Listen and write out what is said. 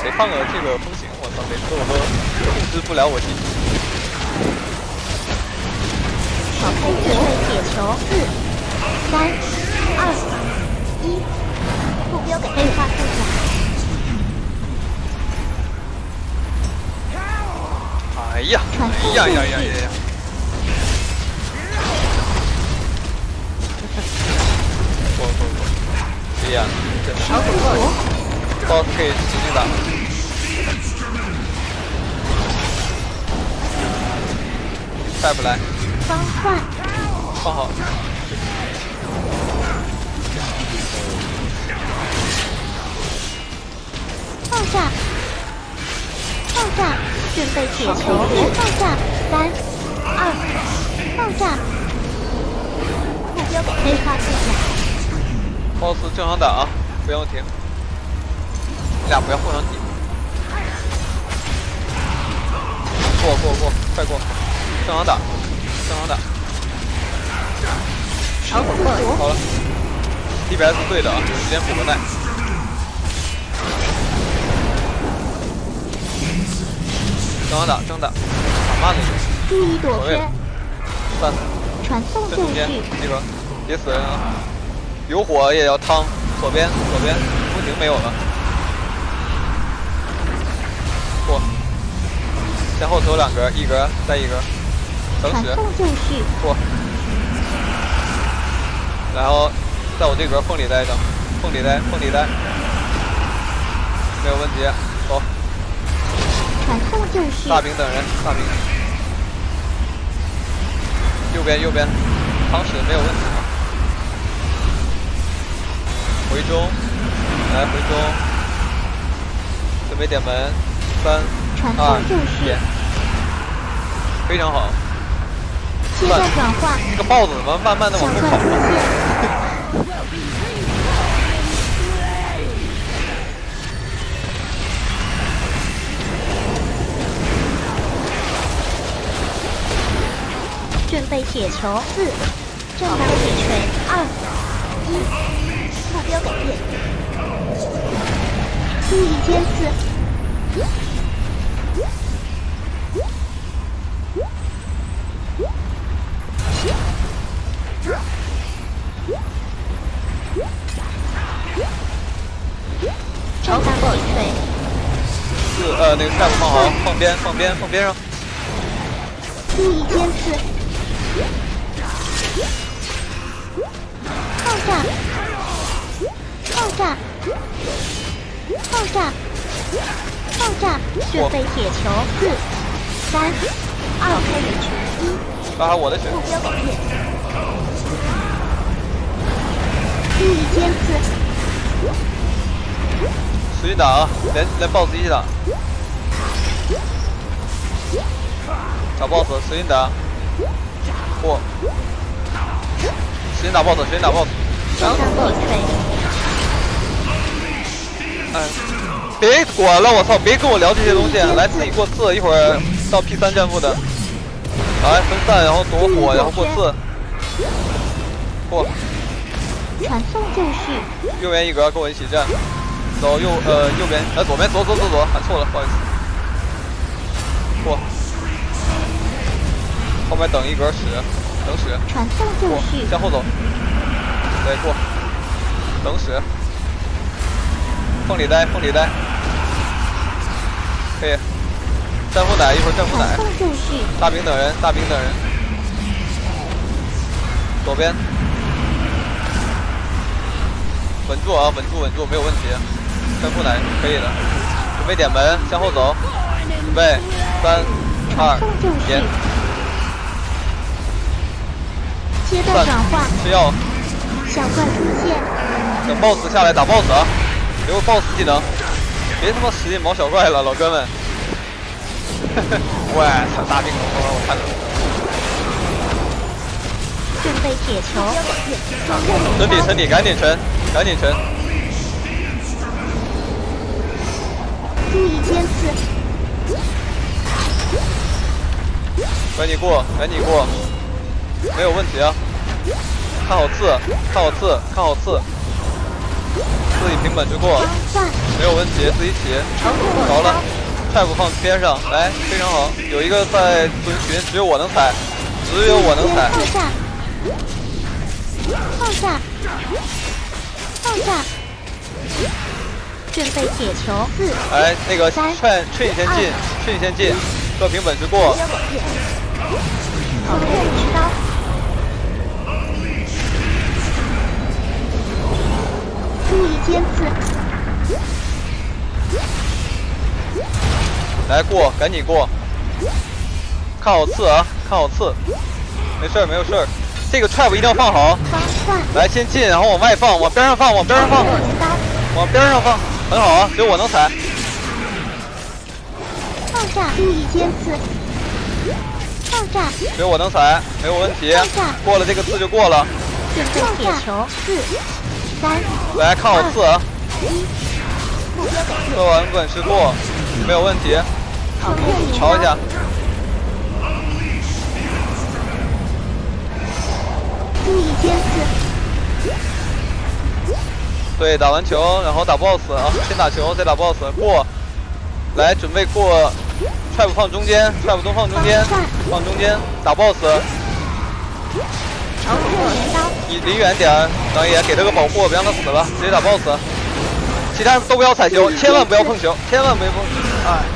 谁放了这个风行？我操，每次我都控制不了我自己。小配置位铁球，四、三、二、一，目标给黑化兔哎呀，哎呀呀呀呀呀！过过过，这样，这啥不错？boss 可以使劲打。再不来。方块。放好。爆炸！爆炸！准备铁球，爆炸！三、二、爆炸！目标黑化自甲。boss 正常打啊，不要停。你俩不要互相挤。过过过，快过！正常打，正常打。好了，DPS 是对的啊，有时间补个耐。正常打，正常打，打慢了一点。注意躲开。三。传送正中间，那个别死人啊！有火也要趟，左边，左边，风停没有了。过。向后走两格，一格再一格。等死。过。然后在我这格缝里待着，缝里待，缝里待，没有问题，走。传送就是。大兵等人，大兵。右边，右边，汤匙没有问题。回中，来回中，准备点门，三、二、一，非常好。阶段转换。这个豹子怎么慢慢的往后跑？准备铁球，四，正当铁锤，注意尖刺。超大爆锤！四呃，那个下部放好，放边，放边，放边上。注意尖刺！爆炸！爆炸！爆炸！爆炸！准备铁球，四、三、二、一。打我的血！目标改变。注意尖刺！使劲打啊！连连 boss 一起打，打 boss，使劲打，过，使劲打 boss，使劲打 boss。哎，别管了，我操！别跟我聊这些东西，来自己过刺，一会儿到 P 三战负的。来分散，然后躲火，然后过刺，过。传送就绪。右边一格，跟我一起站。走右呃右边呃左边左左左左喊错了不好意思，过，后面等一格屎，等屎。传送就是向后走，对过，等屎，缝里待缝里待，可以，战斧奶一会儿战斧奶，大兵等人大兵等人，左边，稳住啊稳住稳住没有问题。战斧奶可以的，准备点门，向后走，准备三二一，阶段转换，吃药，小怪出现，等 boss 下来打 boss 啊，留 boss 技能，别他妈使劲毛小怪了，老哥们，喂，操大兵龙了，我看到。准备铁球，沉底沉底，赶紧沉，赶紧沉。注意尖刺！赶紧过，赶紧过，没有问题啊！看好刺，看好刺，看好刺，自己平本就过，算没有问题，自己起。着了，trap 放边上，来，非常好，有一个在蹲群，只有我能踩，只有我能踩。爆炸，爆炸，爆炸，准备铁球四来，那个劝劝你先进，劝你先进，射平本就过。后面持刀，注意尖刺，来过，赶紧过，看好刺啊，看好刺，没事儿，没有事儿。这个 trap 一定要放好，来先进，然后往外放，往边上放，往边上放，往边上放，很好啊，只有我能踩。爆炸，注意尖刺，爆炸，只有我能踩，没有问题。过了这个刺就过了。准备铁球。四三来看我刺啊，一，目标改变，射完滚是过，没有问题。瞧一下，，对，打完球，然后打 boss 啊，先打球，再打 boss，过。来，准备过，trap 放中间，trap 都放中间，放中间，打 boss。后面镰刀，你离远点儿，张爷给他个保护，别让他死了，直接打 boss。其他人都不要踩球，千万不要碰球，千万别碰。哎。